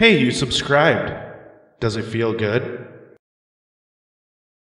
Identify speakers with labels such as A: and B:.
A: Hey, you subscribed. Does it feel good?